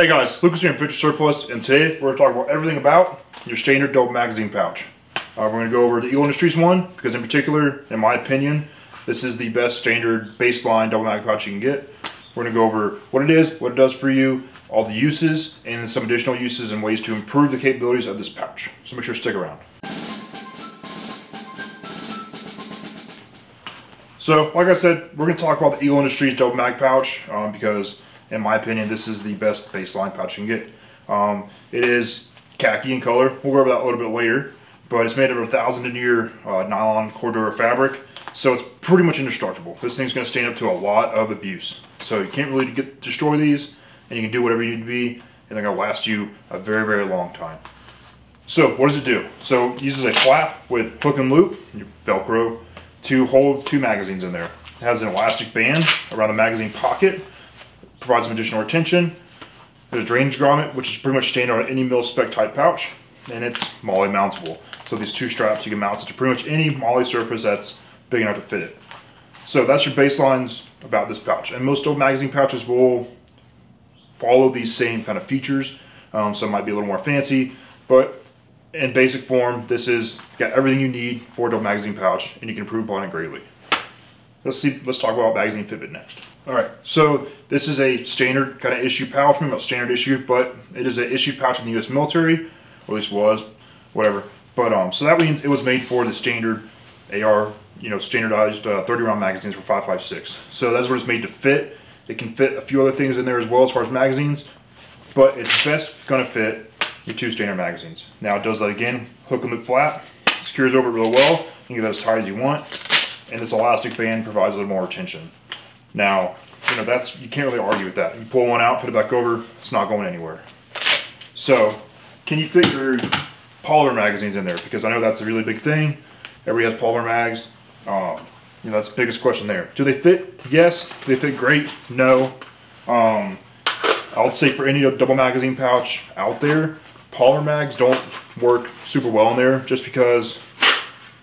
Hey guys, Lucas here in Venture Surplus, and today we're going to talk about everything about your standard double magazine pouch. Uh, we're going to go over the Eagle Industries one, because in particular, in my opinion, this is the best standard baseline double mag pouch you can get. We're going to go over what it is, what it does for you, all the uses, and some additional uses and ways to improve the capabilities of this pouch. So make sure to stick around. So, like I said, we're going to talk about the Eagle Industries double mag pouch um, because, in my opinion, this is the best baseline pouch you can get. Um, it is khaki in color. We'll go over that a little bit later, but it's made of a thousand denier uh, nylon Cordura fabric, so it's pretty much indestructible. This thing's going to stand up to a lot of abuse. So you can't really get destroy these, and you can do whatever you need to be, and they're going to last you a very, very long time. So what does it do? So it uses a flap with hook and loop, your Velcro, to hold two magazines in there. It has an elastic band around the magazine pocket, provides some additional retention. There's a drainage grommet, which is pretty much standard on any mil-spec type pouch, and it's MOLLE mountable. So these two straps, you can mount it to pretty much any MOLLE surface that's big enough to fit it. So that's your baselines about this pouch. And most old magazine pouches will follow these same kind of features. Um, some might be a little more fancy, but in basic form, this is got everything you need for a magazine pouch, and you can improve upon it greatly. Let's see. Let's talk about magazine fitment next. All right. So this is a standard kind of issue pouch. Maybe not standard issue, but it is an issue pouch in the U.S. military, or at least was, whatever. But um, so that means it was made for the standard AR, you know, standardized uh, 30 round magazines for 5.56. So that's what it's made to fit. It can fit a few other things in there as well as far as magazines, but it's best to fit your two standard magazines. Now it does that again, hook and loop flat, secures over it really well. You can get that as tight as you want. And this elastic band provides a little more retention. Now, you know, that's, you can't really argue with that. You pull one out, put it back over, it's not going anywhere. So, can you fit your polymer magazines in there? Because I know that's a really big thing. Everybody has polymer mags. Um, you know, that's the biggest question there. Do they fit? Yes. Do they fit great? No. Um, I would say for any double magazine pouch out there, polymer mags don't work super well in there just because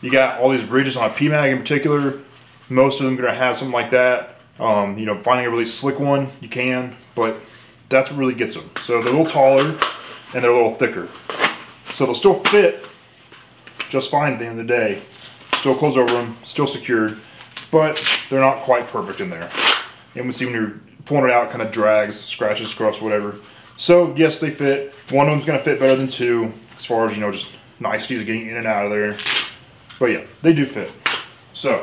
you got all these bridges on a PMag in particular. Most of them are going to have something like that. Um, you know, finding a really slick one, you can, but that's what really gets them. So they're a little taller and they're a little thicker. So they'll still fit just fine at the end of the day. Still close over them, still secured, but they're not quite perfect in there. And we see when you're pulling it out, kind of drags, scratches, scruffs, whatever. So yes, they fit. One of them's gonna fit better than two, as far as, you know, just niceties of getting in and out of there. But yeah, they do fit. So,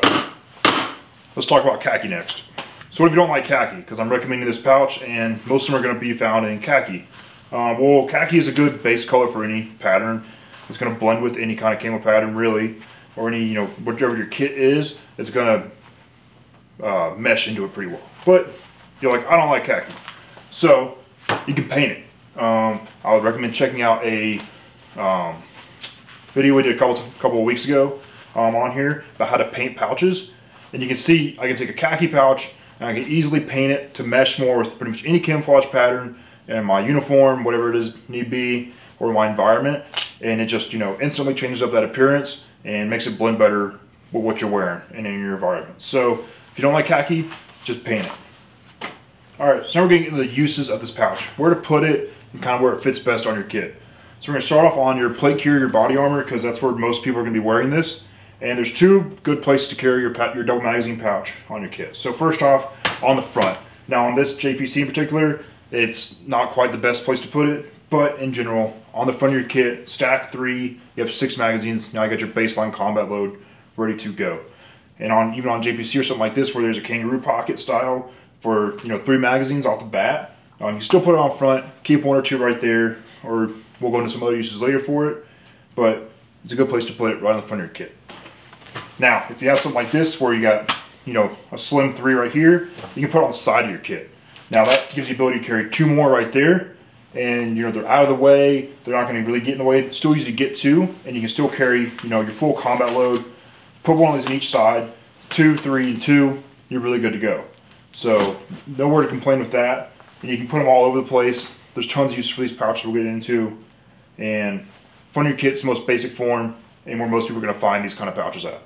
let's talk about khaki next. So what if you don't like khaki? Because I'm recommending this pouch and most of them are gonna be found in khaki. Uh, well, khaki is a good base color for any pattern. It's gonna blend with any kind of camo pattern really, or any, you know, whatever your kit is, it's gonna uh, mesh into it pretty well. But you're like, I don't like khaki. So you can paint it. Um, I would recommend checking out a um, video we did a couple couple of weeks ago um, on here about how to paint pouches. And you can see I can take a khaki pouch and I can easily paint it to mesh more with pretty much any camouflage pattern and my uniform, whatever it is need be, or my environment. And it just, you know, instantly changes up that appearance and makes it blend better with what you're wearing and in your environment. So if you don't like khaki, just paint it. All right, so now we're getting into the uses of this pouch. Where to put it and kind of where it fits best on your kit. So we're gonna start off on your plate carrier, body armor, because that's where most people are gonna be wearing this. And there's two good places to carry your, your double magazine pouch on your kit. So first off, on the front. Now on this JPC in particular, it's not quite the best place to put it, but in general, on the front of your kit, stack three, you have six magazines. Now you got your baseline combat load ready to go. And on even on JPC or something like this, where there's a kangaroo pocket style, for you know three magazines off the bat. Um, you still put it on front, keep one or two right there, or we'll go into some other uses later for it. But it's a good place to put it right on the front of your kit. Now, if you have something like this where you got you know a slim three right here, you can put it on the side of your kit. Now that gives you the ability to carry two more right there, and you know they're out of the way. They're not going to really get in the way. It's still easy to get to, and you can still carry you know your full combat load. Put one of these on each side, two, three, and two. You're really good to go. So nowhere to complain with that. And you can put them all over the place. There's tons of use for these pouches we'll get into. And of your kit's the most basic form and where most people are gonna find these kind of pouches at.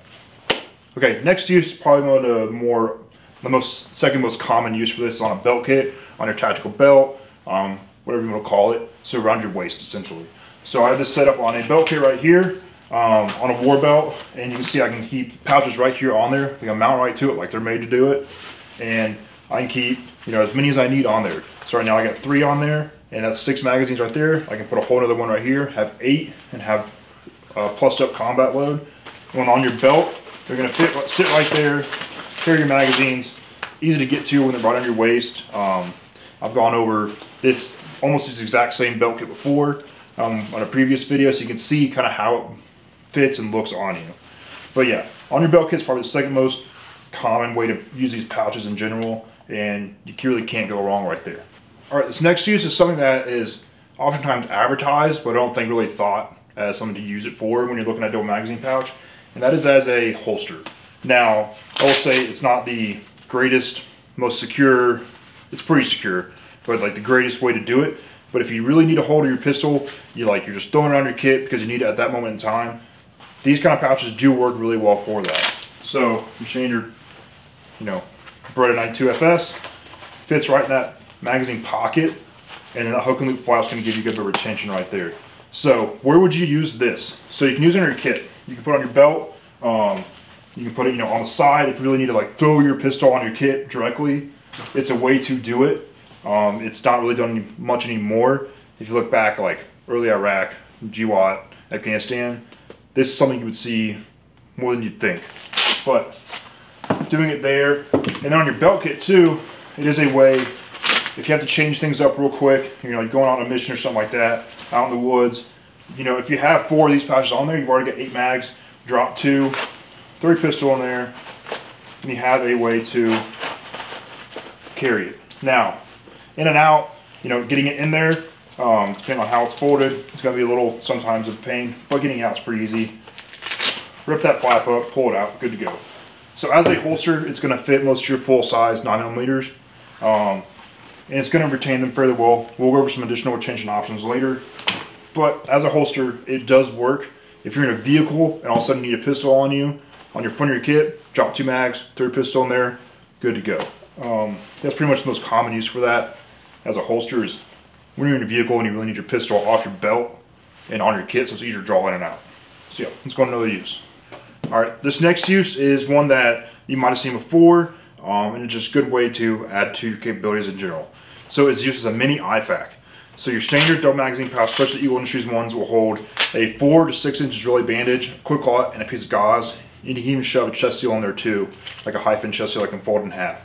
Okay, next use, probably one of the more, the most, second most common use for this is on a belt kit, on your tactical belt. Um, whatever you want to call it, so around your waist essentially. So I have this set up on a belt kit right here, um, on a war belt, and you can see I can keep pouches right here on there. I can mount right to it like they're made to do it, and I can keep you know as many as I need on there. So right now I got three on there, and that's six magazines right there. I can put a whole other one right here, have eight, and have a plussed up combat load. When on your belt, they're gonna fit sit right there, carry your magazines, easy to get to when they're right on your waist. Um, I've gone over this almost this exact same belt kit before um, on a previous video, so you can see kind of how it fits and looks on you. But yeah, on your belt kit is probably the second most common way to use these pouches in general, and you really can't go wrong right there. All right, this next use is something that is oftentimes advertised, but I don't think really thought as something to use it for when you're looking at a double magazine pouch, and that is as a holster. Now, I will say it's not the greatest, most secure, it's pretty secure, but like the greatest way to do it. But if you really need a hold your pistol, you like you're just throwing it on your kit because you need it at that moment in time, these kind of pouches do work really well for that. So you change your, you know, Beretta 92 FS, fits right in that magazine pocket, and then the hook and loop flap's gonna give you good bit of retention right there. So where would you use this? So you can use it on your kit. You can put on your belt, um, you can put it, you know, on the side if you really need to like throw your pistol on your kit directly. It's a way to do it. Um, it's not really done much anymore. If you look back like early Iraq, GWOT, Afghanistan, this is something you would see more than you'd think. But doing it there, and then on your belt kit too, it is a way, if you have to change things up real quick, you know, going on a mission or something like that, out in the woods, you know, if you have four of these pouches on there, you've already got eight mags, drop two, three pistol in there, and you have a way to carry it. Now, in and out, you know, getting it in there, um, depending on how it's folded, it's gonna be a little sometimes of pain, but getting out is pretty easy. Rip that flap up, pull it out, good to go. So as a holster, it's gonna fit most of your full size nine millimeters. Um, and it's gonna retain them fairly well. We'll go over some additional retention options later. But as a holster, it does work. If you're in a vehicle and all of a sudden you need a pistol on you, on your front of your kit, drop two mags, throw your pistol in there, good to go. Um, that's pretty much the most common use for that as a holster is when you're in a vehicle and you really need your pistol off your belt and on your kit so it's easier to draw in and out. So yeah, let's go to another use. All right, this next use is one that you might have seen before um, and it's just a good way to add to your capabilities in general. So it's used as a mini IFAK. So your standard double magazine pouch, especially Eagle Industries ones, will hold a four to six inch Israeli bandage, QuikClot, and a piece of gauze. You can even shove a chest seal in there too, like a HyFin chest seal I can fold in half.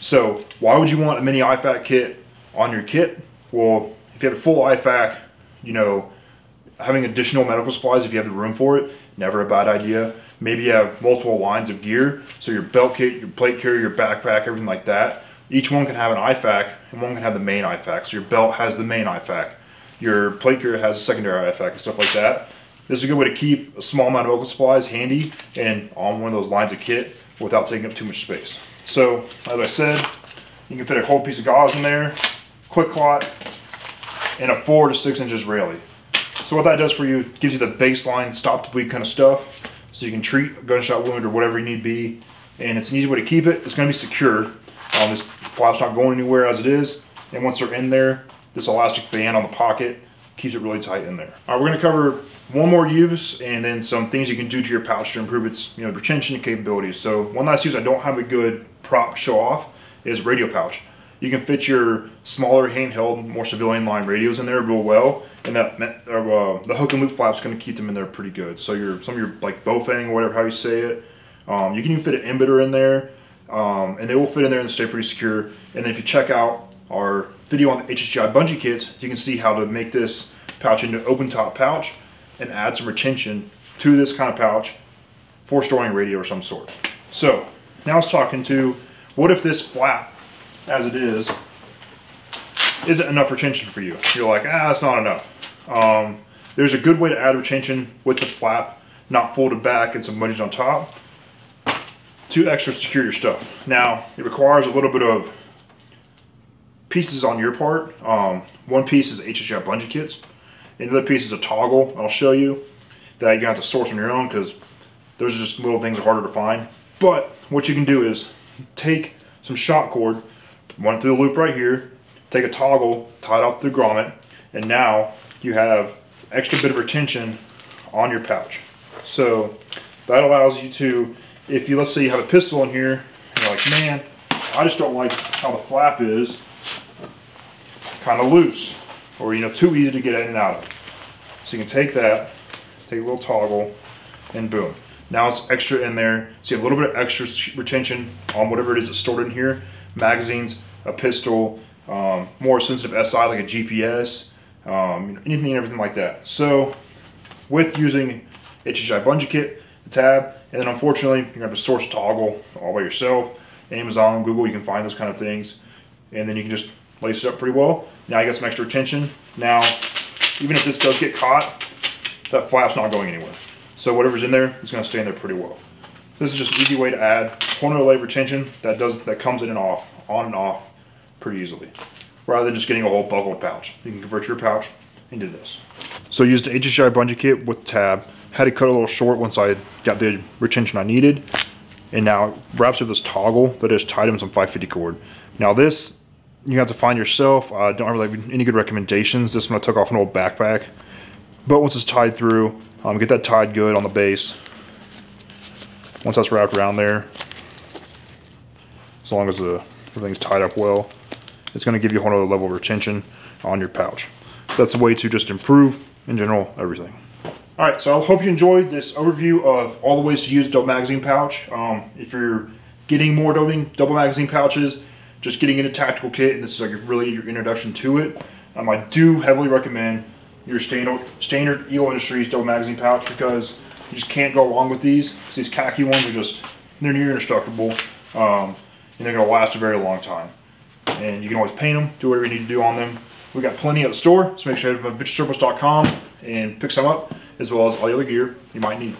So why would you want a mini IFAK kit on your kit? Well, if you have a full IFAK, you know, having additional medical supplies if you have the room for it, never a bad idea. Maybe you have multiple lines of gear, so your belt kit, your plate carrier, your backpack, everything like that. Each one can have an IFAK, and one can have the main IFAK. So your belt has the main IFAK. Your plate carrier has a secondary IFAK and stuff like that. This is a good way to keep a small amount of medical supplies handy and on one of those lines of kit without taking up too much space. So, as I said, you can fit a whole piece of gauze in there, QuikClot, and a four to six inches Israeli. So what that does for you, gives you the baseline stop to bleed kind of stuff, so you can treat a gunshot wound or whatever you need be, and it's an easy way to keep it. It's going to be secure. Um, this flap's not going anywhere as it is, and once they're in there, this elastic band on the pocket keeps it really tight in there. All right, we're going to cover one more use and then some things you can do to your pouch to improve its you know retention capabilities. So one last use I don't have a good prop show off is radio pouch. You can fit your smaller handheld, more civilian line radios in there real well, and that uh, the hook and loop flap's going to keep them in there pretty good. So your some of your like Baofeng or whatever how you say it, um, you can even fit an emitter in there, um, and they will fit in there and stay pretty secure. And if you check out our video on the HSGI bungee kits, you can see how to make this pouch into an open top pouch and add some retention to this kind of pouch for storing radio or some sort. So now it's talking to what if this flap as it is isn't enough retention for you. You're like, ah, that's not enough. Um, there's a good way to add retention with the flap, not folded back and some bungees on top to extra secure your stuff. Now, it requires a little bit of pieces on your part. Um, one piece is HSGI bungee kits. Another piece is a toggle I'll show you that gonna have to source on your own because those are just little things that are harder to find. But what you can do is take some shock cord, run it through the loop right here, take a toggle, tie it off the grommet, and now you have extra bit of retention on your pouch. So that allows you to, if you, let's say you have a pistol in here, you're like, man, I just don't like how the flap is kind of loose or, you know, too easy to get in and out of. So you can take that, take a little toggle, and boom. Now it's extra in there. So you have a little bit of extra retention on whatever it is that's stored in here. Magazines, a pistol, um, more sensitive SI like a GPS, um, anything and everything like that. So with using HSGI Bungee Kit, the tab, and then unfortunately you're gonna have to source a toggle all by yourself. Amazon, Google, you can find those kind of things. And then you can just lace it up pretty well. Now you got some extra tension. Now, even if this does get caught, that flap's not going anywhere. So whatever's in there is gonna stay in there pretty well. This is just an easy way to add corner layer retention that does that comes in and off, on and off pretty easily. Rather than just getting a whole buckled pouch. You can convert your pouch into this. So use the HSGI bungee kit with tab. Had to cut a little short once I got the retention I needed. And now it wraps with this toggle that is tied in some 550 cord. Now this, you have to find yourself. I don't really have any good recommendations. This one I took off an old backpack. But once it's tied through, um, get that tied good on the base. Once that's wrapped around there, as long as the everything's tied up well, it's going to give you a whole other level of retention on your pouch. That's a way to just improve, in general, everything. All right, so I hope you enjoyed this overview of all the ways to use double magazine pouch. Um, if you're getting more double, double magazine pouches, just getting into tactical kit, and this is like really your introduction to it, um, I do heavily recommend your standard, standard Eagle Industries double magazine pouch because you just can't go wrong with these. These khaki ones are just, they're near indestructible, um, and they're gonna last a very long time and you can always paint them, do whatever you need to do on them. We got plenty at the store, so make sure you head to venturesurplus.com and pick some up, as well as all the other gear you might need.